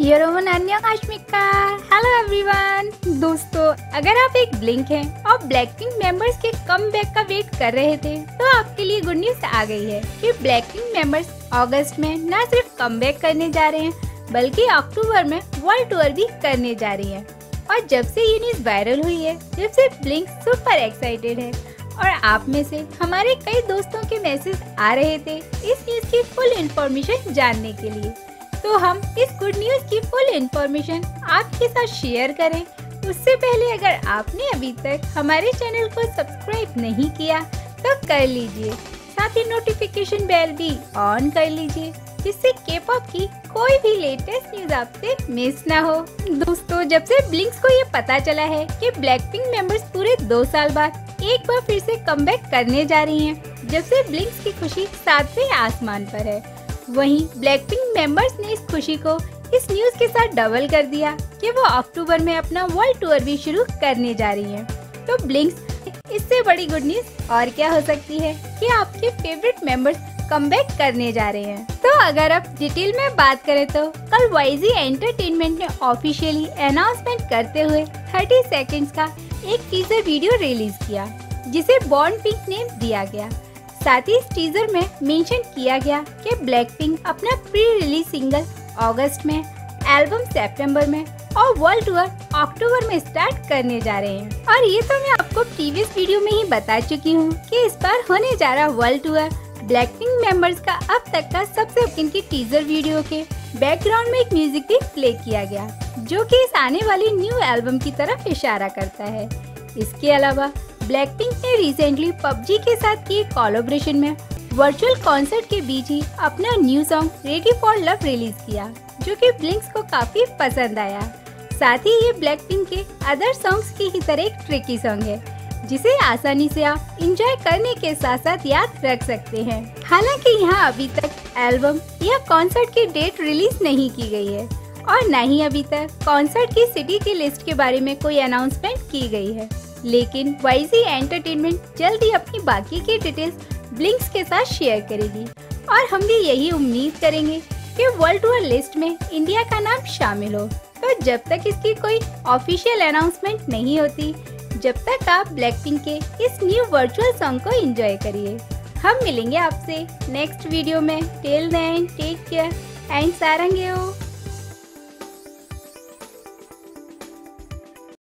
योरोमन काश्मिका hello everyone दोस्तों, अगर आप एक ब्लिंक हैं और ब्लैक पिंक मेंबर्स के कम बैक का वेट कर रहे थे तो आपके लिए गुड न्यूज़ आ गई है कि ब्लैक पिंक मेंबर्स अगस्त में न सिर्फ़ कम बैक करने जा रहे हैं, बल्कि अक्टूबर में वर्ल्ड टूर भी करने जा रही है। और जब से ये न्यूज़ वायरल हुई है, जब से ब्लिंक सुपर एक्साइटेड है, और आप में से हमारे कई दोस्तों के मैसेज आ रहे थे इस न्यूज़ की फुल इंफॉर्मेशन जानने के लिए। तो हम इस गुड न्यूज़ की फुल इंफॉर्मेशन आपके साथ शेयर करें। उससे पहले अगर आपने अभी तक हमारे चैनल को सब्सक्राइब नहीं किया तो कर लीजिए। साथ ही नोटिफिकेशन बेल भी ऑन कर लीजिए जिससे के पॉप की कोई भी लेटेस्ट न्यूज़ आपसे मिस ना हो। दोस्तों जब से ब्लिंक्स को ये पता चला है कि ब्लैक पिंक मेंबर्स पूरे दो साल बाद एक बार फिर से कम करने जा रही हैं, जब से ब्लिंक्स की खुशी सातवें आसमान पर है। वहीं ब्लैकपिंक मेंबर्स ने इस खुशी को इस न्यूज़ के साथ डबल कर दिया कि वो अक्टूबर में अपना वर्ल्ड टूर भी शुरू करने जा रही हैं। तो ब्लिंक्स इससे बड़ी गुड न्यूज़ और क्या हो सकती है कि आपके फेवरेट मेंबर्स कम करने जा रहे हैं तो अगर आप डिटेल में बात करें तो कल वाइजी एंटरटेनमेंट ने ऑफिशियली अनाउंसमेंट करते हुए 30 सेकंड्स का एक टीजर वीडियो रिलीज़ किया, जिसे बॉन्ड पिंक नेम दिया गया साथ ही इस टीजर में मेंशन किया गया कि ब्लैक पिंक अपना प्री रिलीज़ सिंगल अगस्त में एल्बम सितंबर में और वर्ल्ड टूर अक्टूबर में स्टार्ट करने जा रहे हैं। और ये तो मैं आपको प्रीवियस वीडियो में ही बता चुकी हूँ कि इस बार होने जा रहा world tour Blackpink members का अब तक का सबसे इनकी टीजर वीडियो के बैकग्राउंड में एक म्यूज़िक भी प्ले किया गया, जो कि इस आने वाली न्यू एल्बम की तरफ़ इशारा करता है। इसके अलावा ब्लैकपिंक ने रिसेंटली पबजी के साथ किए कोलैबोरेशन में वर्चुअल कॉन्सर्ट के बीच ही अपना new song Ready For Love release किया, जो कि ब्लिंक्स को काफ़ी पसंद आया। साथ ही ये ब्लैक पिंक के अदर सॉन्ग्स की ही तरह एक ट्रिकी सॉन्ग है, जिसे आसानी से आप इंजॉय करने के साथ साथ याद रख सकते हैं। हालाँकि यहाँ अभी तक एल्बम या कॉन्सर्ट की डेट रिलीज़ नहीं की गई है, और न ही अभी तक कॉन्सर्ट की सिटी की लिस्ट के बारे में कोई अनाउंसमेंट की गई है। लेकिन वाईजी एंटरटेनमेंट जल्द अपनी बाकी की डिटेल्स ब्लिंक्स के साथ शेयर करेगी। और हम भी यही उम्मीद करेंगे कि वर्ल्ड टूर लिस्ट में इंडिया का नाम शामिल हो। तो जब तक इसकी कोई ऑफिशियल अनाउंसमेंट नहीं होती, जब तक आप ब्लैक पिंक के इस न्यू वर्चुअल सॉन्ग को एंजॉय करिए। हम मिलेंगे आपसे नेक्स्ट वीडियो में। Till then take care and सारंगे